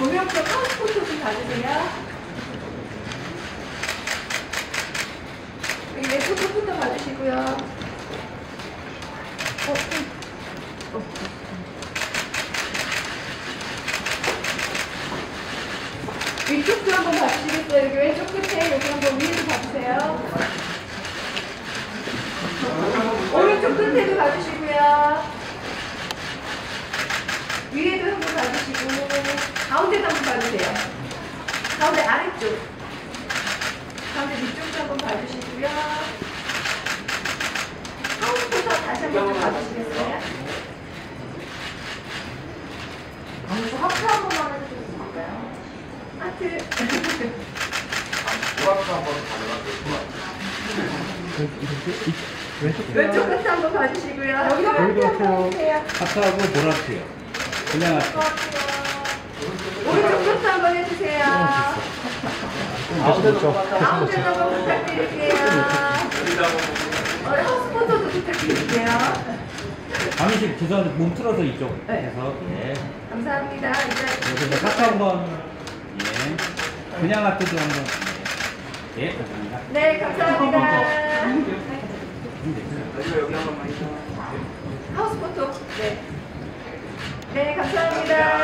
왼쪽도 카우스포트 좀. 여기 왼쪽 끝부터 봐주시고요. 어, 음. 어. 위쪽도 한번 봐주시겠어요? 여기 왼쪽 끝에 여기 한번 위에도 봐주세요. 오른쪽 끝에도 봐주시고요. 위에도 한번 봐주시고 가운데도 한번 봐주세요. 가운데 아래쪽. 가운데 위쪽도 한번 봐주시고요. 처음부터 다시 한번 좀 봐주시겠어요? 아무튼 하트 한 번만 해주실 수 있을까요? 하트. 한번 왼쪽 왼쪽 끝에 한번 봐주시고요. 여기도 하트 한번. 해주세요. 하트하고 보라트요. 그냥 하트. 오른쪽 끝에 한번 해주세요. 가운데도 가운데도 한번 부탁드릴게요. 한번 어, 하우스포터도 부탁드릴게요. 잠시 죄송한데 몸 틀어서 이쪽 네. 해서 예. 감사합니다. 이제 그래서 이제 하트 한번 예. 그냥 하트도 한번 예. 예, 감사합니다. 네, 감사합니다. 있어. 하우스 포토. 네. 네, 감사합니다.